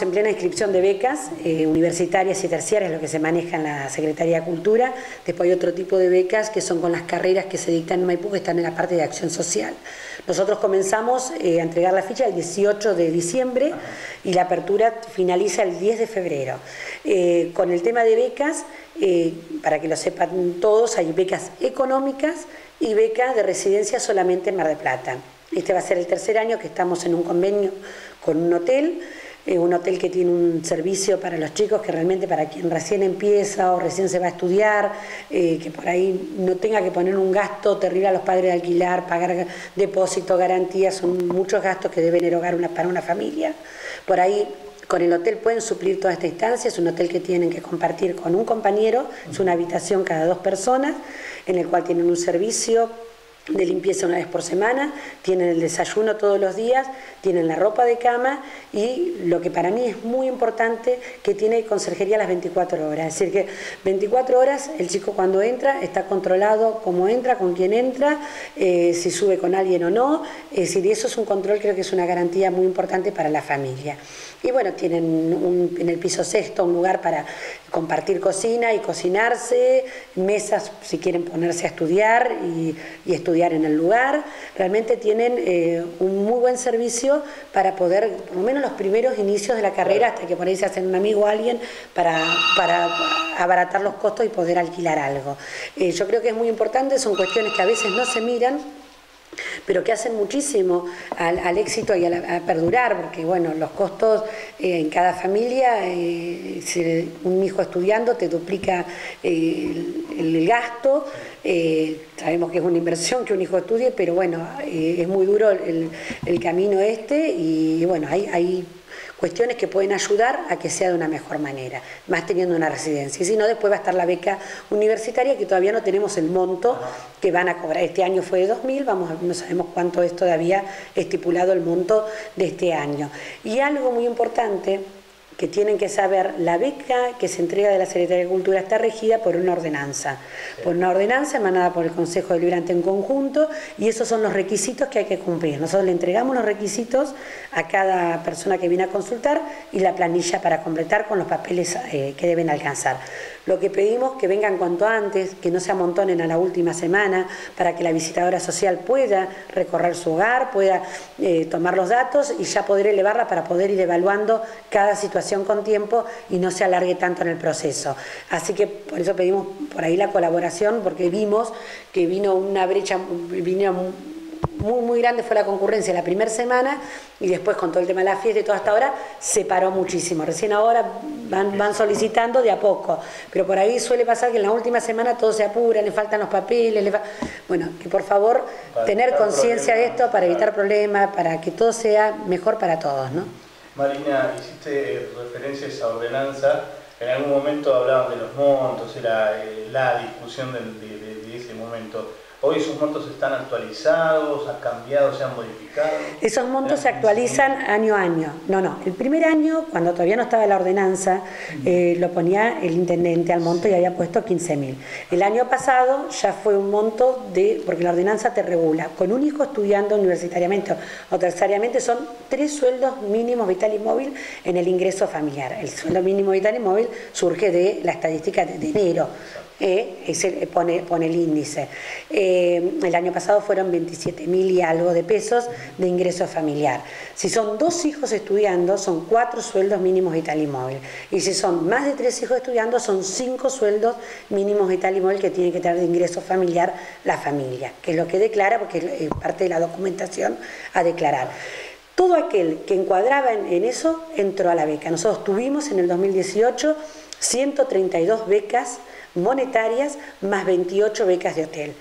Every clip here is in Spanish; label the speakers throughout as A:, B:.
A: En plena inscripción de becas eh, universitarias y terciarias, lo que se maneja en la Secretaría de Cultura. Después hay otro tipo de becas que son con las carreras que se dictan en Maipú, que están en la parte de acción social. Nosotros comenzamos eh, a entregar la ficha el 18 de diciembre y la apertura finaliza el 10 de febrero. Eh, con el tema de becas, para que lo sepan todos, hay becas económicas y becas de residencia solamente en Mar de Plata. Este va a ser el tercer año que estamos en un convenio con un hotel, eh, un hotel que tiene un servicio para los chicos que realmente para quien recién empieza o recién se va a estudiar, eh, que por ahí no tenga que poner un gasto terrible a los padres de alquilar, pagar depósito, garantías, son muchos gastos que deben erogar una, para una familia. Por ahí con el hotel pueden suplir toda esta instancia, es un hotel que tienen que compartir con un compañero, es una habitación cada dos personas, en el cual tienen un servicio de limpieza una vez por semana, tienen el desayuno todos los días, tienen la ropa de cama y lo que para mí es muy importante, que tiene conserjería las 24 horas. Es decir, que 24 horas el chico cuando entra está controlado cómo entra, con quién entra, eh, si sube con alguien o no. Es decir, eso es un control, creo que es una garantía muy importante para la familia. Y bueno, tienen en el piso sexto un lugar para compartir cocina y cocinarse, mesas si quieren ponerse a estudiar y, estudiar en el lugar. Realmente tienen eh, un muy buen servicio para poder, por lo menos los primeros inicios de la carrera, hasta que por ahí se hacen un amigo o alguien, para, para abaratar los costos y poder alquilar algo. Eh, yo creo que es muy importante, son cuestiones que a veces no se miran pero que hacen muchísimo al, éxito y a, perdurar, porque bueno, los costos eh, en cada familia, eh, un hijo estudiando te duplica eh, el, gasto, sabemos que es una inversión que un hijo estudie, pero bueno, es muy duro el, camino este y bueno, hay, hay cuestiones que pueden ayudar a que sea de una mejor manera, más teniendo una residencia. Y si no, después va a estar la beca universitaria, que todavía no tenemos el monto que van a cobrar. Este año fue de 2.000, vamos no sabemos cuánto es todavía estipulado el monto de este año. Y algo muy importante que tienen que saber, la beca que se entrega de la Secretaría de Cultura está regida por una ordenanza, por una ordenanza emanada por el Consejo Deliberante en conjunto y esos son los requisitos que hay que cumplir. Nosotros le entregamos los requisitos a cada persona que viene a consultar y la planilla para completar con los papeles eh, que deben alcanzar. Lo que pedimos que vengan cuanto antes, que no se amontonen a la última semana, para que la visitadora social pueda recorrer su hogar, pueda eh, tomar los datos y ya poder elevarla para poder ir evaluando cada situación con tiempo y no se alargue tanto en el proceso. Así que por eso pedimos por ahí la colaboración, porque vimos que vino una brecha, vino muy, muy grande fue la concurrencia la primera semana y después con todo el tema de la fiesta y todo hasta ahora se paró muchísimo. Recién ahora van, van solicitando de a poco, pero por ahí suele pasar que en la última semana todo se apura, le faltan los papeles, bueno, que por favor tener conciencia de esto para evitar problemas, para que todo sea mejor para todos, ¿no?
B: Marina, hiciste referencia a esa ordenanza, en algún momento hablaban de los montos, era eh, la discusión de ese momento. Hoy esos montos están actualizados, han cambiado, se han modificado.
A: Esos montos se actualizan año a año. No, no. El primer año, cuando todavía no estaba la ordenanza, eh, lo ponía el intendente al monto y había puesto 15.000. El año pasado ya fue un monto de, porque la ordenanza te regula, con un hijo estudiando universitariamente o terciariamente son tres sueldos mínimos vital y móvil en el ingreso familiar. El sueldo mínimo vital y móvil surge de la estadística de enero eh, pone, el índice. Eh, el año pasado fueron 27 mil y algo de pesos de ingreso familiar. Si son dos hijos estudiando, son cuatro sueldos mínimos vital y móvil. Y si son más de tres hijos estudiando, son cinco sueldos mínimos vital y móvil que tiene que tener de ingreso familiar la familia, que es lo que declara, porque es parte de la documentación a declarar. Todo aquel que encuadraba en, en eso entró a la beca. Nosotros tuvimos en el 2018 132 becas monetarias más 28 becas de hotel.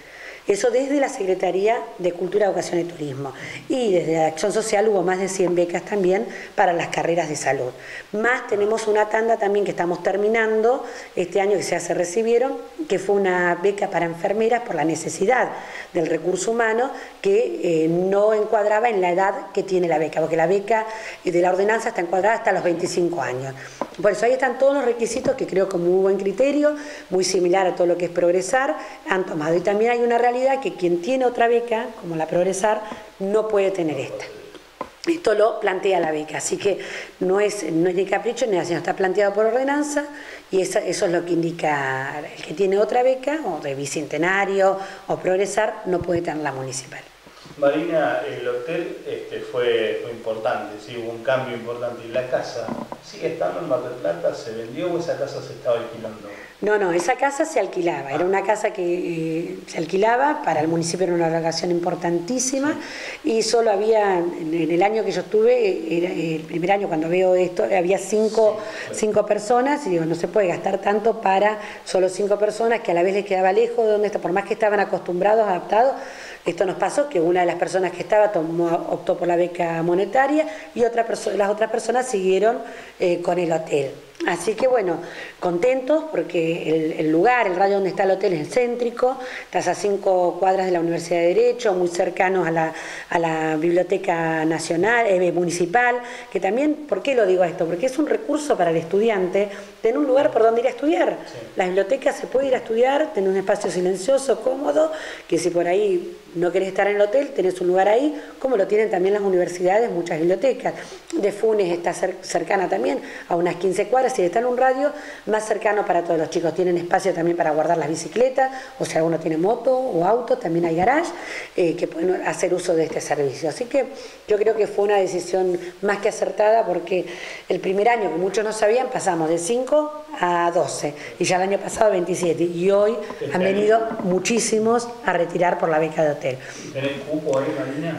A: Eso desde la Secretaría de Cultura, Educación y Turismo. Y desde la Acción Social hubo más de 100 becas también para las carreras de salud. Más tenemos una tanda también que estamos terminando este año que ya se recibieron, que fue una beca para enfermeras por la necesidad del recurso humano que eh, no encuadraba en la edad que tiene la beca, porque la beca de la ordenanza está encuadrada hasta los 25 años. Por eso ahí están todos los requisitos que creo con muy buen criterio, muy similar a todo lo que es progresar, han tomado. Y también hay una realidad que quien tiene otra beca, como la Progresar, no puede tener esta. Esto lo plantea la beca, así que no es, no es ni capricho ni sino está planteado por ordenanza y eso, eso es lo que indica el que tiene otra beca, o de bicentenario o progresar, no puede tener la municipal.
B: Marina, el hotel este, fue, fue, importante, sí, hubo un cambio importante. ¿Y la casa sigue estando en Mar del Plata? ¿Se vendió o esa casa se estaba alquilando?
A: No, no, esa casa se alquilaba. Era una casa que eh, se alquilaba, para el municipio era una locación importantísima y solo había, en, el año que yo estuve, era el primer año cuando veo esto, había cinco, cinco personas y digo, no se puede gastar tanto para solo cinco personas que a la vez les quedaba lejos de donde está, por más que estaban acostumbrados, adaptados esto nos pasó que una de las personas que estaba tomó, optó por la beca monetaria y otra las otras personas siguieron eh, con el hotel. Así que bueno, contentos porque el, lugar, el radio donde está el hotel es céntrico, estás a cinco cuadras de la Universidad de Derecho, muy cercanos a la, Biblioteca Nacional, eh, Municipal, que también, ¿por qué lo digo esto? Porque es un recurso para el estudiante tener un lugar por donde ir a estudiar. La biblioteca se puede ir a estudiar, tener un espacio silencioso, cómodo, que si por ahí no querés estar en el hotel, tenés un lugar ahí, como lo tienen también las universidades, muchas bibliotecas. De Funes está cercana también, a unas 15 cuadras, y está en un radio más cercano para todos los chicos. Tienen espacio también para guardar las bicicletas, o si alguno tiene moto o auto, también hay garage, eh, que pueden hacer uso de este servicio. Así que yo creo que fue una decisión más que acertada, porque el primer año, que muchos no sabían, pasamos de 5 a 12, y ya el año pasado 27, y hoy han venido muchísimos a retirar por la beca de hotel.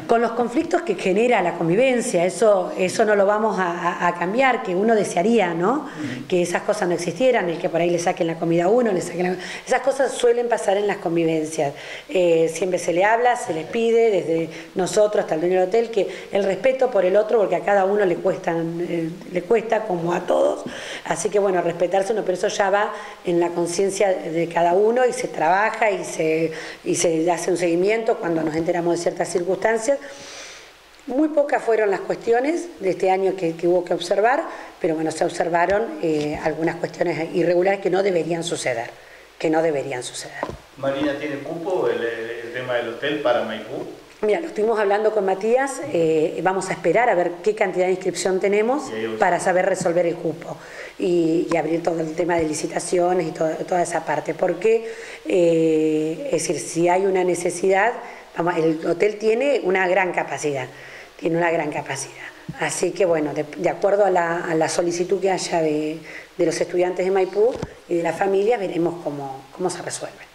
A: Con los conflictos que genera la convivencia, eso, eso no lo vamos a, cambiar, que uno desearía, ¿no? Que esas cosas no existieran, el que por ahí le saquen la comida a uno, le saquen Esas cosas suelen pasar en las convivencias. Eh, siempre se le habla, se les pide, desde nosotros hasta el dueño del hotel, que el respeto por el otro, porque a cada uno le, eh, le cuesta como a todos. Así que bueno, respetarse uno, pero eso ya va en la conciencia de cada uno y se trabaja y se, y se hace un seguimiento cuando nos enteramos de ciertas circunstancias. Muy pocas fueron las cuestiones de este año que, hubo que observar, pero bueno, se observaron eh, algunas cuestiones irregulares que no deberían suceder, que no deberían suceder.
B: Marina, ¿tiene cupo el, tema del hotel para Maipú?
A: Mira, lo estuvimos hablando con Matías, eh, vamos a esperar a ver qué cantidad de inscripción tenemos para saber resolver el cupo y, abrir todo el tema de licitaciones y toda esa parte, porque, eh, es decir, si hay una necesidad, el hotel tiene una gran capacidad, tiene una gran capacidad. Así que bueno, de, acuerdo a la, solicitud que haya de, los estudiantes de Maipú y de la familia, veremos cómo, cómo se resuelve.